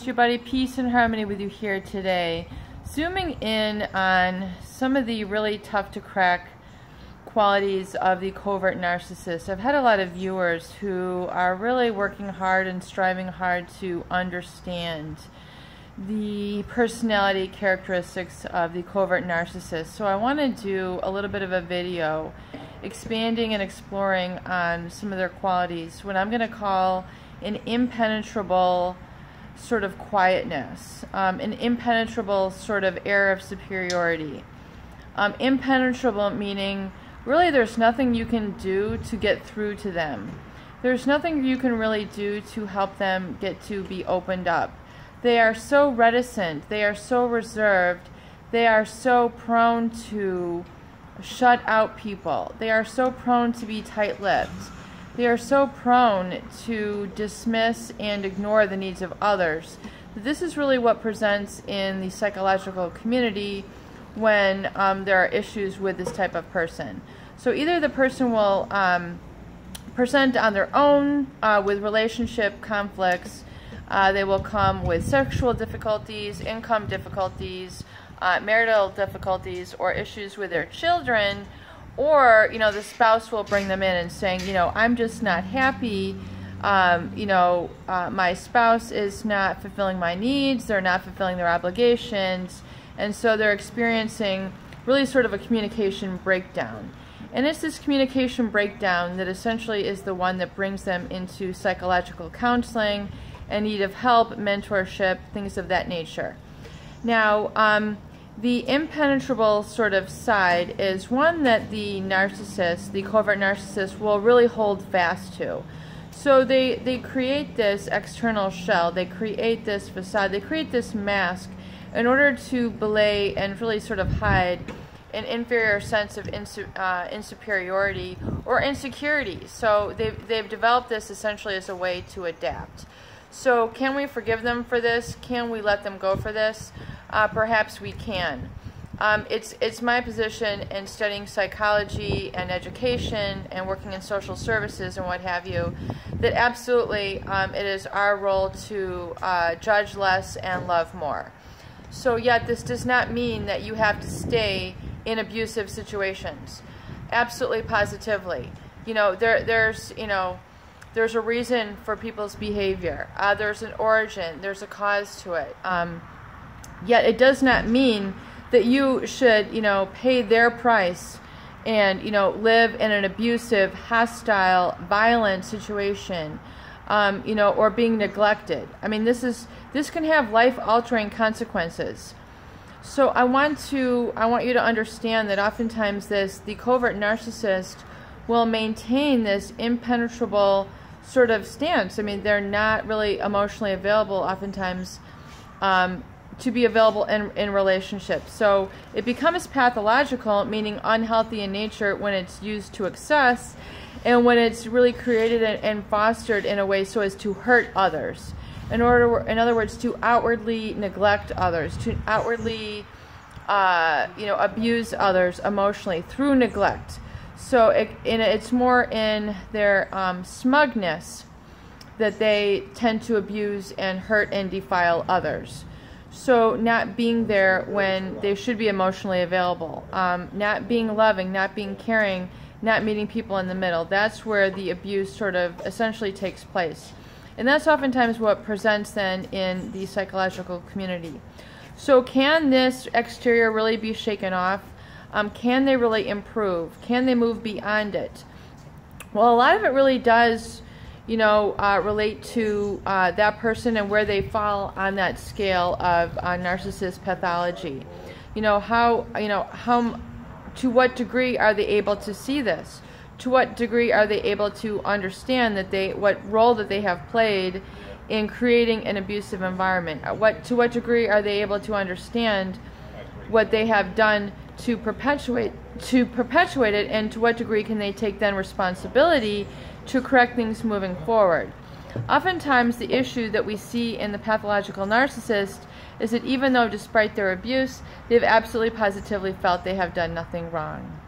it's your buddy Peace and Harmony with you here today. Zooming in on some of the really tough to crack qualities of the covert narcissist. I've had a lot of viewers who are really working hard and striving hard to understand the personality characteristics of the covert narcissist. So I want to do a little bit of a video expanding and exploring on some of their qualities, what I'm going to call an impenetrable sort of quietness, um, an impenetrable sort of air of superiority. Um, impenetrable meaning really there's nothing you can do to get through to them. There's nothing you can really do to help them get to be opened up. They are so reticent, they are so reserved, they are so prone to shut out people, they are so prone to be tight lipped. They are so prone to dismiss and ignore the needs of others. This is really what presents in the psychological community when um, there are issues with this type of person. So either the person will um, present on their own uh, with relationship conflicts, uh, they will come with sexual difficulties, income difficulties, uh, marital difficulties, or issues with their children or you know the spouse will bring them in and saying you know i'm just not happy. Um, you know uh, my spouse is not fulfilling my needs. They're not fulfilling their obligations. And so they're experiencing really sort of a communication breakdown. And it's this communication breakdown that essentially is the one that brings them into psychological counseling and need of help mentorship things of that nature. Now um, the impenetrable sort of side is one that the narcissist, the covert narcissist, will really hold fast to. So they, they create this external shell, they create this facade, they create this mask in order to belay and really sort of hide an inferior sense of insu uh, insuperiority or insecurity. So they've, they've developed this essentially as a way to adapt. So can we forgive them for this? Can we let them go for this? Uh, perhaps we can. Um, it's, it's my position in studying psychology and education and working in social services and what have you that absolutely um, it is our role to uh, judge less and love more. So, yet, this does not mean that you have to stay in abusive situations. Absolutely, positively. You know, there, there's, you know, there's a reason for people's behavior. Uh, there's an origin. There's a cause to it. Um, Yet it does not mean that you should, you know, pay their price and, you know, live in an abusive, hostile, violent situation, um, you know, or being neglected. I mean, this is this can have life-altering consequences. So I want to I want you to understand that oftentimes this the covert narcissist will maintain this impenetrable sort of stance. I mean, they're not really emotionally available oftentimes um, to be available in, in relationships. So it becomes pathological, meaning unhealthy in nature when it's used to excess and when it's really created and, fostered in a way so as to hurt others. In order, in other words, to outwardly neglect others, to outwardly, uh, you know, abuse others emotionally through neglect. So it, it's more in their um, smugness that they tend to abuse and hurt and defile others. So, not being there when they should be emotionally available, um, not being loving, not being caring, not meeting people in the middle. That's where the abuse sort of essentially takes place. And that's oftentimes what presents then in the psychological community. So, can this exterior really be shaken off? Um, can they really improve? Can they move beyond it? Well, a lot of it really does you know, uh, relate to uh, that person and where they fall on that scale of uh, narcissist pathology. You know, how, you know, how, to what degree are they able to see this? To what degree are they able to understand that they, what role that they have played in creating an abusive environment? What, to what degree are they able to understand what they have done to perpetuate to perpetuate it and to what degree can they take then responsibility to correct things moving forward. Oftentimes, the issue that we see in the pathological narcissist is that even though, despite their abuse, they've absolutely positively felt they have done nothing wrong.